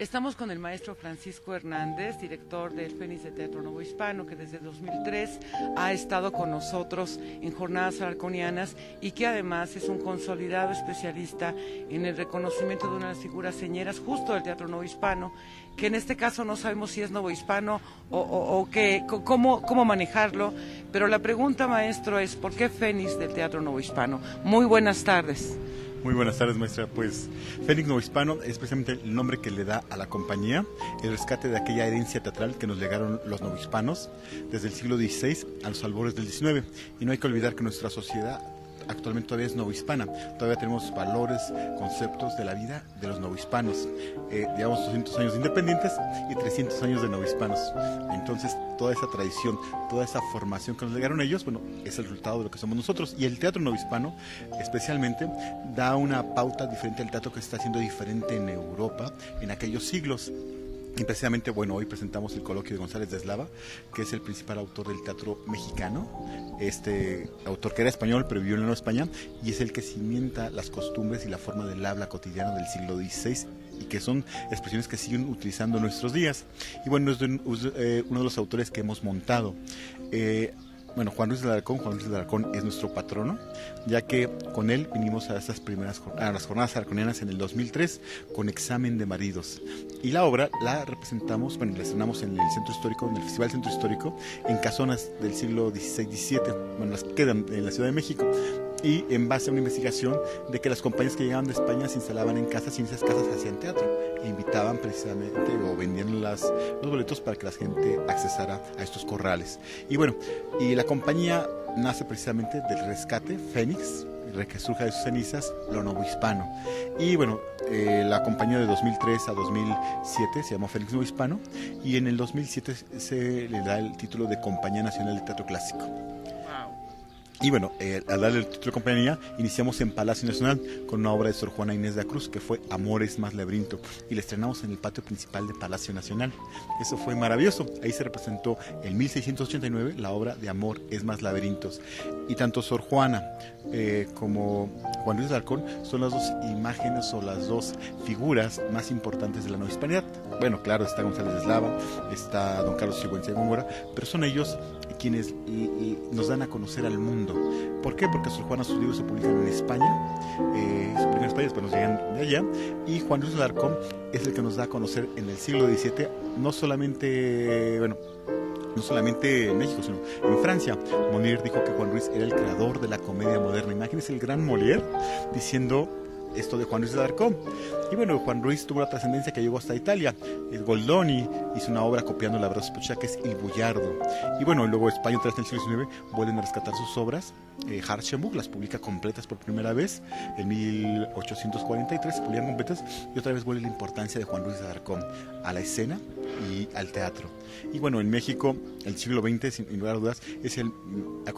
Estamos con el maestro Francisco Hernández, director del Fénix de Teatro Nuevo Hispano, que desde 2003 ha estado con nosotros en jornadas arconianas y que además es un consolidado especialista en el reconocimiento de una de las figuras señeras justo del Teatro Nuevo Hispano, que en este caso no sabemos si es Nuevo Hispano o, o, cómo, cómo manejarlo, pero la pregunta, maestro, es ¿por qué Fénix del Teatro Nuevo Hispano? Muy buenas tardes. Muy buenas tardes, maestra. Pues Fénix Nuevo Hispano es precisamente el nombre que le da a la compañía, el rescate de aquella herencia teatral que nos legaron los novohispanos desde el siglo XVI a los albores del XIX. Y no hay que olvidar que nuestra sociedad actualmente todavía es novohispana. Todavía tenemos valores, conceptos de la vida de los novohispanos. Eh, digamos 200 años independientes y 300 años de novohispanos. Entonces, toda esa tradición, toda esa formación que nos legaron ellos, bueno, es el resultado de lo que somos nosotros. Y el teatro novohispano, especialmente, da una pauta diferente al teatro que se está haciendo diferente en Europa en aquellos siglos. Y precisamente, bueno, hoy presentamos el coloquio de González de Eslava, que es el principal autor del teatro mexicano. Este autor que era español, pero vivió en la España, y es el que cimienta las costumbres y la forma del habla cotidiana del siglo XVI y que son expresiones que siguen utilizando nuestros días. Y bueno, es eh, uno de los autores que hemos montado. Eh, bueno, Juan Luis de Alarcón, Juan Luis Alarcón es nuestro patrono, ya que con él vinimos a estas primeras a las jornadas arconianas en el 2003 con examen de maridos. Y la obra la representamos, bueno, la estrenamos en el Centro Histórico, en el Festival Centro Histórico, en casonas del siglo XVI-XVII, bueno, las que quedan en la Ciudad de México y en base a una investigación de que las compañías que llegaban de España se instalaban en casas y en esas casas hacían teatro invitaban precisamente o vendían las, los boletos para que la gente accesara a estos corrales. Y bueno, y la compañía nace precisamente del rescate Fénix, que surja de sus cenizas, lo nuevo hispano. Y bueno, eh, la compañía de 2003 a 2007 se llamó Fénix Nuevo Hispano y en el 2007 se le da el título de Compañía Nacional de Teatro Clásico. Y bueno, eh, al darle el título de compañía, iniciamos en Palacio Nacional con una obra de Sor Juana Inés de la Cruz, que fue Amores más laberinto, y la estrenamos en el patio principal de Palacio Nacional. Eso fue maravilloso. Ahí se representó en 1689 la obra de Amor es más laberintos. Y tanto Sor Juana eh, como Juan Luis Alarcón son las dos imágenes o las dos figuras más importantes de la nueva hispanidad. Bueno, claro, está González de Eslava, está Don Carlos Sigüenza de Góngora, pero son ellos quienes nos dan a conocer al mundo. ¿Por qué? Porque Sor Juana sus libros se publican en España, eh, se publican en España, después nos llegan de allá, y Juan Luis Alarcón es el que nos da a conocer en el siglo XVII, no solamente, bueno, no solamente en México, sino en Francia. Molière dijo que Juan Luis era el creador de la comedia moderna. Imagínense el gran Molière diciendo esto de Juan Luis de Alarcón. Y bueno, Juan Ruiz tuvo la trascendencia que llegó hasta Italia. El Goldoni hizo una obra copiando la verdad que es El Bullardo. Y bueno, luego España, tras el siglo XIX, vuelven a rescatar sus obras. Eh, las publica completas por primera vez en 1843, se publican completas. Y otra vez vuelve la importancia de Juan Ruiz de Alarcón a la escena y al teatro. Y bueno, en México, el siglo XX, sin lugar a dudas, es el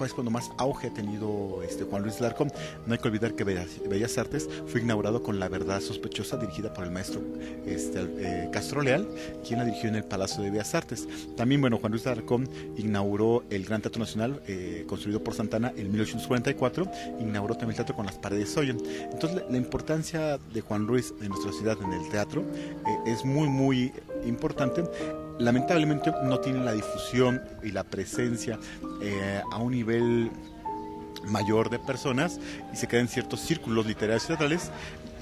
es cuando más auge ha tenido este Juan Luis Alarcón. No hay que olvidar que Bellas Artes fue inaugurado con La Verdad Sospechosa, dirigida por el maestro este, eh, Castro Leal, quien la dirigió en el Palacio de Bellas Artes. También, bueno, Juan Luis Alarcón inauguró el Gran Teatro Nacional, eh, construido por Santana en 1844, inauguró también el teatro con las paredes Oyen. Entonces, la, importancia de Juan Luis en nuestra ciudad en el teatro eh, es muy, muy importante lamentablemente no tiene la difusión y la presencia a un nivel mayor de personas y se queda en ciertos círculos literarios y teatrales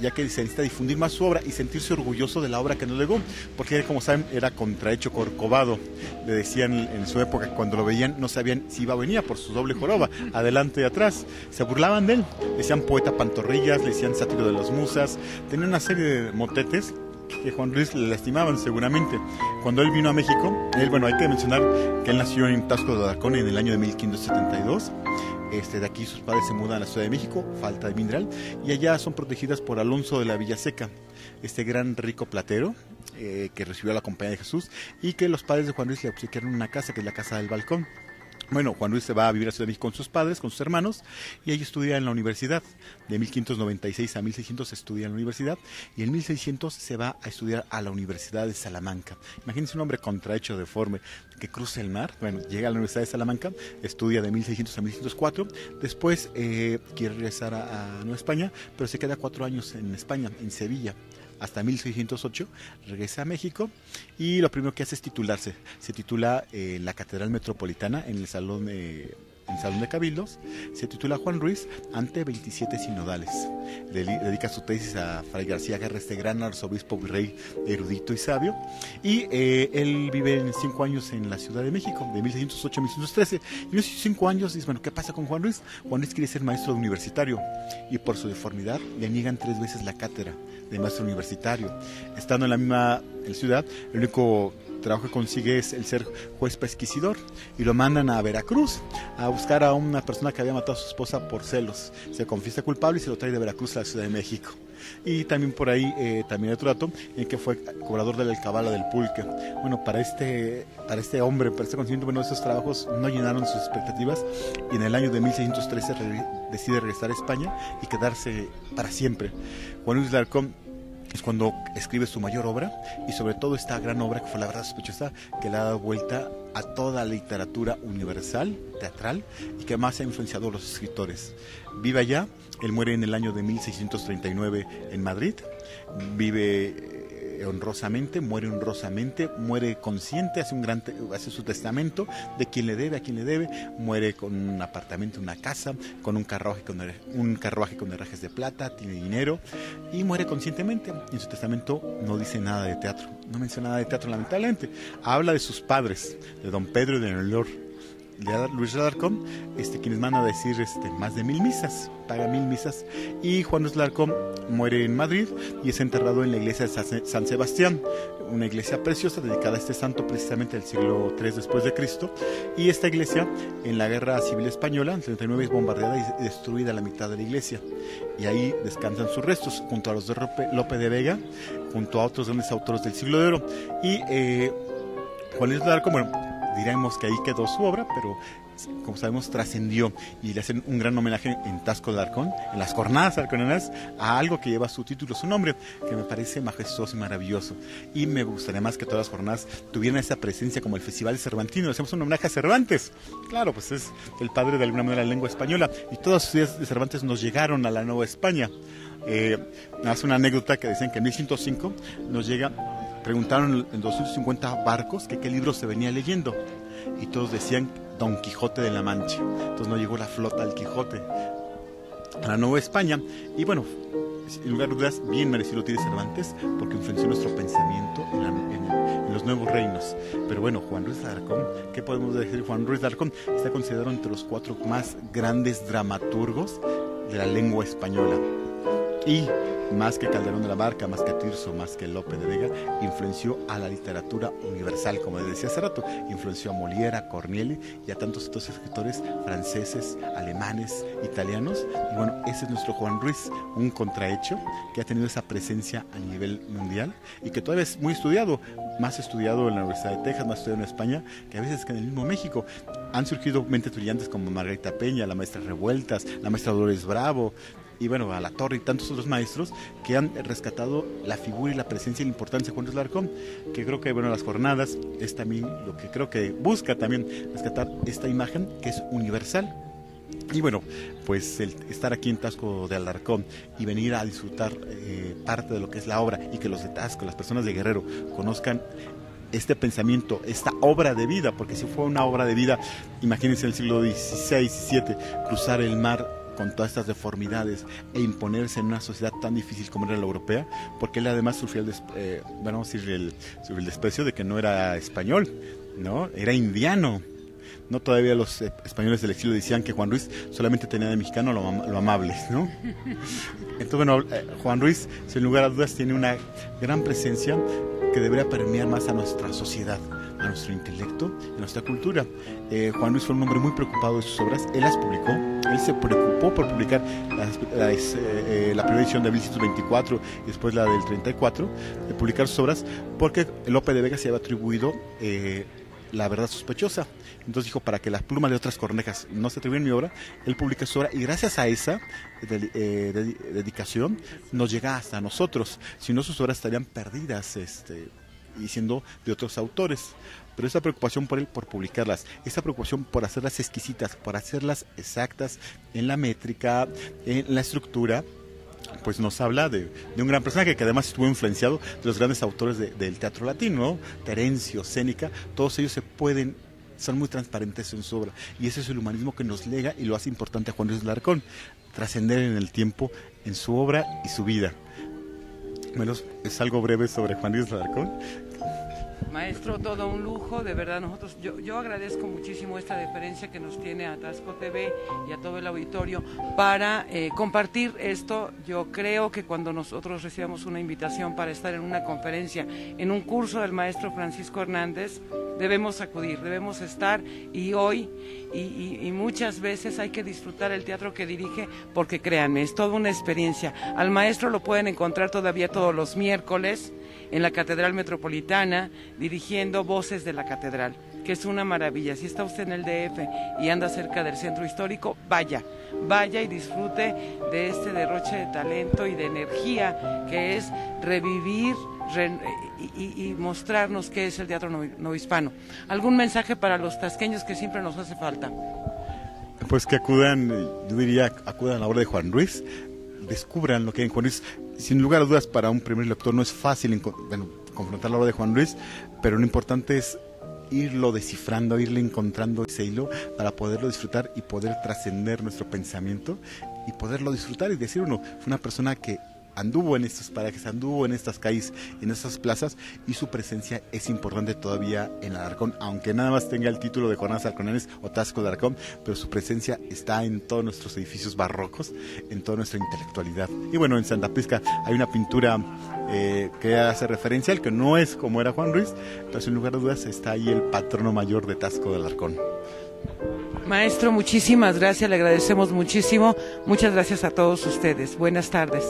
ya que se necesita difundir más su obra y sentirse orgulloso de la obra que nos legó, porque como saben era contrahecho corcovado, le decían en su época cuando lo veían no sabían si iba o venía por su doble joroba, adelante y atrás, se burlaban de él, decían poeta pantorrillas, le decían sátiro de las musas, tenía una serie de motetes que Juan Luis le lastimaban seguramente. Cuando él vino a México, él, bueno, hay que mencionar que él nació en Tasco de Alarcón en el año de 1572 este, de aquí sus padres se mudan a la Ciudad de México, falta de mineral, y allá son protegidas por Alonso de la Villaseca, este gran rico platero eh, que recibió la compañía de Jesús y que los padres de Juan Luis le obsequiaron una casa, que es la casa del balcón. Bueno, Juan Luis se va a vivir a Ciudad de México con sus padres, con sus hermanos, y ahí estudia en la universidad. De 1596 a 1600 estudia en la universidad, y en 1600 se va a estudiar a la Universidad de Salamanca. Imagínense un hombre contrahecho, deforme, que cruza el mar. Bueno, llega a la Universidad de Salamanca, estudia de 1600 a 1604, después eh, quiere regresar a, a Nueva España, pero se queda cuatro años en España, en Sevilla hasta 1608, regresa a México y lo primero que hace es titularse. Se titula en la Catedral Metropolitana, en el Salón de en Salón de Cabildos, se titula Juan Ruiz ante 27 sinodales. dedica su tesis a Fray García Guerra, este gran arzobispo rey erudito y sabio. Y eh, él vive en cinco años en la Ciudad de México, de 1608 a 1613. Y en esos cinco años dice, bueno, ¿qué pasa con Juan Ruiz? Juan Ruiz quiere ser maestro universitario y por su deformidad le niegan tres veces la cátedra de maestro universitario. Estando en la misma ciudad, el único trabajo que consigue es el ser juez pesquisidor y lo mandan a Veracruz a buscar a una persona que había matado a su esposa por celos. Se confiesa culpable y se lo trae de Veracruz a la Ciudad de México. Y también por ahí, eh, también otro dato, en que fue cobrador de la alcabala del pulque. Bueno, para este, para este hombre, para este conocimiento, bueno, esos trabajos no llenaron sus expectativas y en el año de 1613 decide regresar a España y quedarse para siempre. Juan Luis Larcón es cuando escribe su mayor obra y sobre todo esta gran obra que fue La verdad sospechosa que le ha dado vuelta a toda la literatura universal, teatral y que más ha influenciado a los escritores. Vive allá, él muere en el año de 1639 en Madrid, vive honrosamente, muere honrosamente, muere consciente, hace un gran hace su testamento de quién le debe, a quién le debe, muere con un apartamento, una casa, con un carruaje con un carruaje con herrajes de plata, tiene dinero y muere conscientemente. En su testamento no dice nada de teatro, no menciona nada de teatro lamentablemente. Habla de sus padres, de don Pedro y de don Leonor Luis Alarcón, este, quienes van a decir este, más de mil misas, paga mil misas. Y Juan Luis Alarcón muere en Madrid y es enterrado en la iglesia de San Sebastián, una iglesia preciosa dedicada a este santo precisamente del siglo III después de Cristo. Y esta iglesia, en la guerra civil española, en 39 es bombardeada y destruida la mitad de la iglesia. Y ahí descansan sus restos, junto a los de Lope de Vega, junto a otros grandes autores del siglo de oro. Y eh, Juan Luis Alarcón, bueno, diremos que ahí quedó su obra, pero como sabemos trascendió y le hacen un gran homenaje en Tasco de Arcón, en las jornadas arconianas, a algo que lleva su título, su nombre, que me parece majestuoso y maravilloso. Y me gustaría más que todas las jornadas tuvieran esa presencia como el Festival Cervantino, hacemos un homenaje a Cervantes. Claro, pues es el padre de alguna manera de la lengua española y todas sus ideas de Cervantes nos llegaron a la Nueva España. Eh, hace una anécdota que dicen que en 1105 nos llega Preguntaron en 250 barcos que qué libro se venía leyendo y todos decían Don Quijote de la Mancha. Entonces no llegó la flota al Quijote a la Nueva España y bueno, en lugar de dudas, bien merecido tiene Cervantes porque influenció nuestro pensamiento en, los nuevos reinos. Pero bueno, Juan Ruiz de Arcón, ¿qué podemos decir? Juan Ruiz de Arcón está considerado entre los cuatro más grandes dramaturgos de la lengua española. Y más que Calderón de la Barca, más que Tirso, más que Lope de Vega, influenció a la literatura universal, como decía hace rato, influenció a Molière, a Cornielli y a tantos otros escritores franceses, alemanes, italianos. Y bueno, ese es nuestro Juan Ruiz, un contrahecho que ha tenido esa presencia a nivel mundial y que todavía es muy estudiado, más estudiado en la Universidad de Texas, más estudiado en España, que a veces que en el mismo México. Han surgido mentes brillantes como Margarita Peña, la maestra Revueltas, la maestra Dolores Bravo, y bueno, a la Torre y tantos otros maestros que han rescatado la figura y la presencia y la importancia de Juan Luis Larcón, que creo que bueno, las jornadas es también lo que creo que busca también rescatar esta imagen que es universal. Y bueno, pues el estar aquí en Tasco de Alarcón y venir a disfrutar eh, parte de lo que es la obra y que los de Tasco, las personas de Guerrero, conozcan este pensamiento, esta obra de vida, porque si fue una obra de vida, imagínense el siglo XVI, XVII, cruzar el mar con todas estas deformidades e imponerse en una sociedad tan difícil como era la europea, porque él además sufrió el, eh, el, el desprecio de que no era español, ¿no? Era indiano. No todavía los eh, españoles del exilio decían que Juan Ruiz solamente tenía de mexicano lo, lo amable, ¿no? Entonces, bueno, eh, Juan Ruiz, sin lugar a dudas, tiene una gran presencia que debería permear más a nuestra sociedad a nuestro intelecto a nuestra cultura. Eh, Juan Luis fue un hombre muy preocupado de sus obras, él las publicó, él se preocupó por publicar eh, eh, la primera edición de 1624 y después la del 34, de publicar sus obras, porque Lope de Vega se había atribuido la verdad sospechosa. Entonces dijo, para que las plumas de otras cornejas no se atribuyan mi obra, él publica su obra y gracias a esa dedicación nos llega hasta nosotros. Si no, sus obras estarían perdidas este, y siendo de otros autores. Pero esa preocupación por él por publicarlas, esa preocupación por hacerlas exquisitas, por hacerlas exactas en la métrica, en la estructura, pues nos habla de, un gran personaje que además estuvo influenciado de los grandes autores del teatro latino, Terencio, Séneca, todos ellos se pueden son muy transparentes en su obra y ese es el humanismo que nos lega y lo hace importante a Juan Luis Larcón, trascender en el tiempo en su obra y su vida. Menos es algo breve sobre Juan Luis Larcón, Maestro, todo un lujo, de verdad nosotros, yo, yo agradezco muchísimo esta deferencia que nos tiene a Tasco TV y a todo el auditorio para eh, compartir esto. Yo creo que cuando nosotros recibamos una invitación para estar en una conferencia, en un curso del maestro Francisco Hernández, debemos acudir, debemos estar y hoy y, y, muchas veces hay que disfrutar el teatro que dirige porque créanme, es toda una experiencia. Al maestro lo pueden encontrar todavía todos los miércoles en la Catedral Metropolitana dirigiendo Voces de la Catedral, que es una maravilla. Si está usted en el DF y anda cerca del centro histórico, vaya, vaya y disfrute de este derroche de talento y de energía que es revivir y, mostrarnos qué es el teatro novohispano. ¿Algún mensaje para los tasqueños que siempre nos hace falta? Pues que acudan, yo diría, acudan a la obra de Juan Ruiz, descubran lo que hay en Juan Luis. Sin lugar a dudas, para un primer lector no es fácil confrontar la obra de Juan Luis, pero lo importante es irlo descifrando, irle encontrando ese hilo para poderlo disfrutar y poder trascender nuestro pensamiento y poderlo disfrutar y decir uno, fue una persona que anduvo en estos parajes, anduvo en estas calles, en estas plazas y su presencia es importante todavía en Alarcón, aunque nada más tenga el título de Jonás Alconanes o Tasco de Alarcón, pero su presencia está en todos nuestros edificios barrocos, en toda nuestra intelectualidad. Y bueno, en Santa Prisca hay una pintura eh, que hace referencia al que no es como era Juan Ruiz, pero sin lugar a dudas está ahí el patrono mayor de Tasco de Alarcón. Maestro, muchísimas gracias, le agradecemos muchísimo. Muchas gracias a todos ustedes. Buenas tardes.